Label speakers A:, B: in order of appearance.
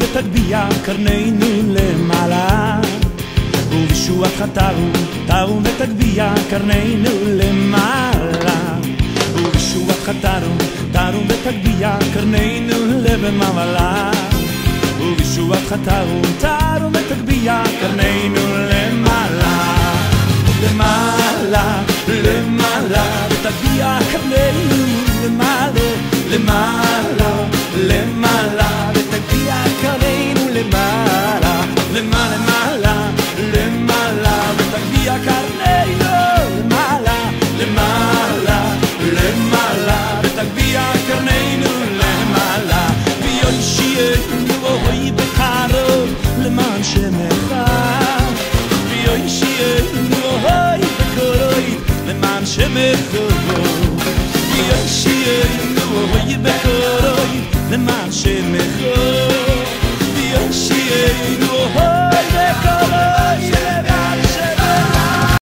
A: ותגביה קרנינו למעלה. ובישוע חטאו, טעו ותגביה קרנינו למעלה. ובישוע חטאו, טעו ותגביה קרנינו למעלה. ובישוע חטאו, טעו ותגביה קרנינו למעלה. למעלה, למעלה ותגביה קרנינו למעלה. למעלה mit so